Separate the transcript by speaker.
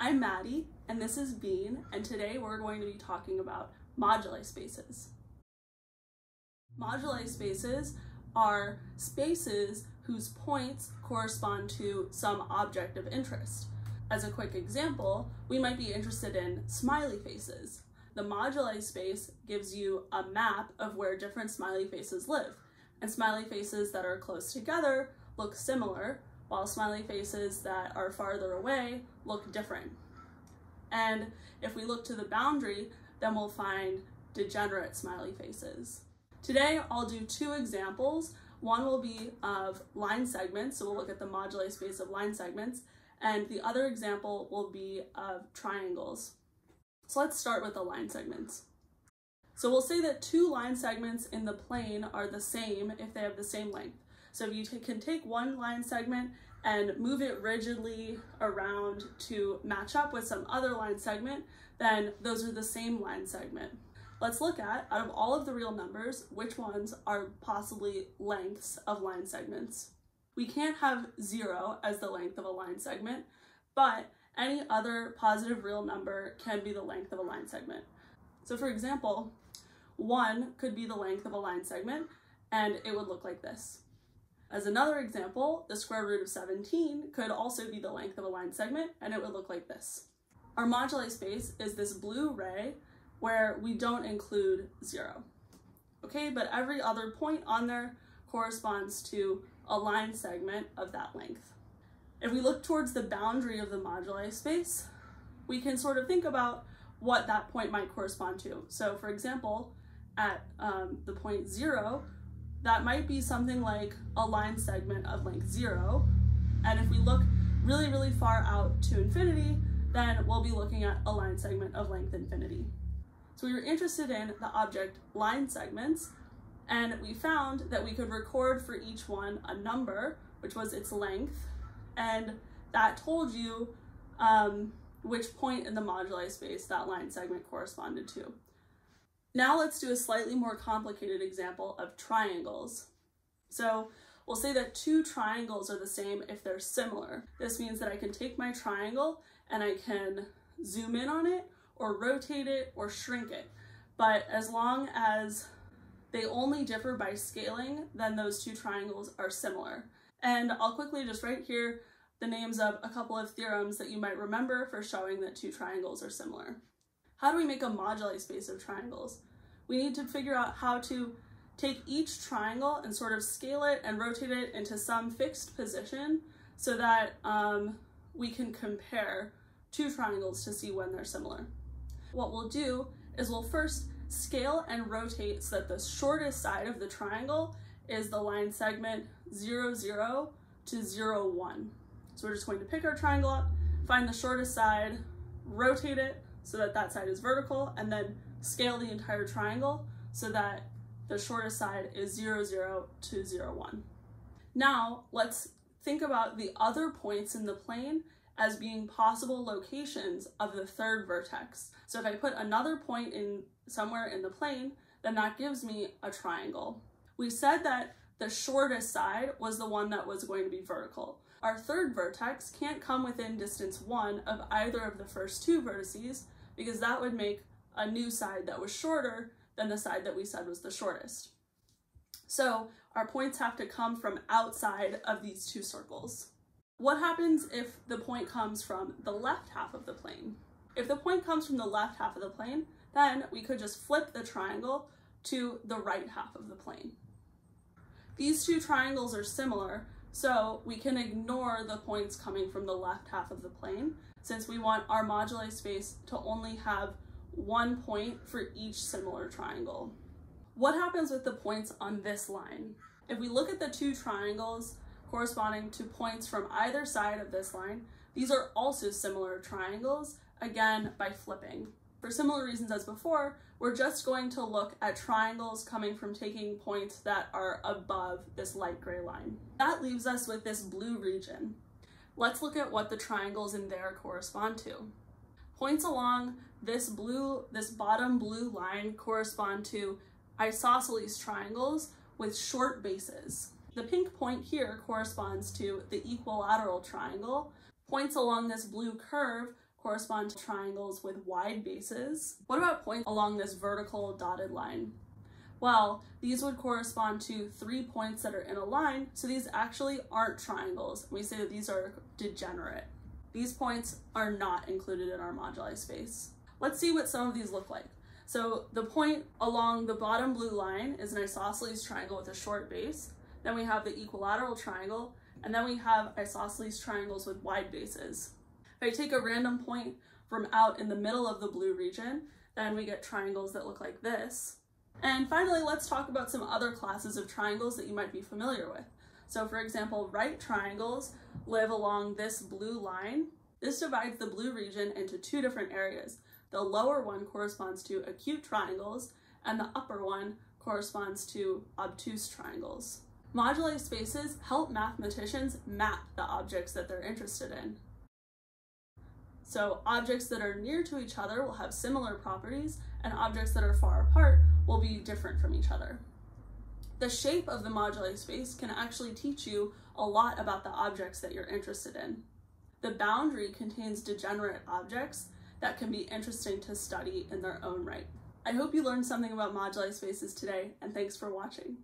Speaker 1: I'm Maddie, and this is Bean, and today we're going to be talking about moduli spaces. Moduli spaces are spaces whose points correspond to some object of interest. As a quick example, we might be interested in smiley faces. The moduli space gives you a map of where different smiley faces live, and smiley faces that are close together look similar, while smiley faces that are farther away look different. And if we look to the boundary, then we'll find degenerate smiley faces. Today, I'll do two examples. One will be of line segments, so we'll look at the moduli space of line segments, and the other example will be of triangles. So let's start with the line segments. So we'll say that two line segments in the plane are the same if they have the same length. So if you can take one line segment and move it rigidly around to match up with some other line segment, then those are the same line segment. Let's look at, out of all of the real numbers, which ones are possibly lengths of line segments. We can't have zero as the length of a line segment, but any other positive real number can be the length of a line segment. So for example, one could be the length of a line segment, and it would look like this. As another example, the square root of 17 could also be the length of a line segment, and it would look like this. Our moduli space is this blue ray where we don't include zero. Okay, but every other point on there corresponds to a line segment of that length. If we look towards the boundary of the moduli space, we can sort of think about what that point might correspond to. So for example, at um, the point zero, that might be something like a line segment of length zero. And if we look really, really far out to infinity, then we'll be looking at a line segment of length infinity. So we were interested in the object line segments, and we found that we could record for each one a number, which was its length, and that told you um, which point in the moduli space that line segment corresponded to. Now let's do a slightly more complicated example of triangles. So we'll say that two triangles are the same if they're similar. This means that I can take my triangle and I can zoom in on it or rotate it or shrink it. But as long as they only differ by scaling, then those two triangles are similar. And I'll quickly just write here the names of a couple of theorems that you might remember for showing that two triangles are similar. How do we make a moduli space of triangles? We need to figure out how to take each triangle and sort of scale it and rotate it into some fixed position so that um, we can compare two triangles to see when they're similar. What we'll do is we'll first scale and rotate so that the shortest side of the triangle is the line segment 0, 0 to 0, 1. So we're just going to pick our triangle up, find the shortest side, rotate it, so that that side is vertical and then scale the entire triangle so that the shortest side is 0, 0 to 0, 1. Now let's think about the other points in the plane as being possible locations of the third vertex. So if I put another point in somewhere in the plane, then that gives me a triangle. We said that the shortest side was the one that was going to be vertical. Our third vertex can't come within distance one of either of the first two vertices, because that would make a new side that was shorter than the side that we said was the shortest. So our points have to come from outside of these two circles. What happens if the point comes from the left half of the plane? If the point comes from the left half of the plane, then we could just flip the triangle to the right half of the plane. These two triangles are similar, so we can ignore the points coming from the left half of the plane since we want our moduli space to only have one point for each similar triangle. What happens with the points on this line? If we look at the two triangles corresponding to points from either side of this line, these are also similar triangles, again by flipping. For similar reasons as before, we're just going to look at triangles coming from taking points that are above this light gray line. That leaves us with this blue region. Let's look at what the triangles in there correspond to. Points along this blue, this bottom blue line correspond to isosceles triangles with short bases. The pink point here corresponds to the equilateral triangle. Points along this blue curve correspond to triangles with wide bases. What about points along this vertical dotted line? Well, these would correspond to three points that are in a line, so these actually aren't triangles. We say that these are degenerate. These points are not included in our moduli space. Let's see what some of these look like. So the point along the bottom blue line is an isosceles triangle with a short base. Then we have the equilateral triangle, and then we have isosceles triangles with wide bases. If I take a random point from out in the middle of the blue region, then we get triangles that look like this. And finally, let's talk about some other classes of triangles that you might be familiar with. So for example, right triangles live along this blue line. This divides the blue region into two different areas. The lower one corresponds to acute triangles, and the upper one corresponds to obtuse triangles. Moduli spaces help mathematicians map the objects that they're interested in. So objects that are near to each other will have similar properties, and objects that are far apart will be different from each other. The shape of the moduli space can actually teach you a lot about the objects that you're interested in. The boundary contains degenerate objects that can be interesting to study in their own right. I hope you learned something about moduli spaces today, and thanks for watching.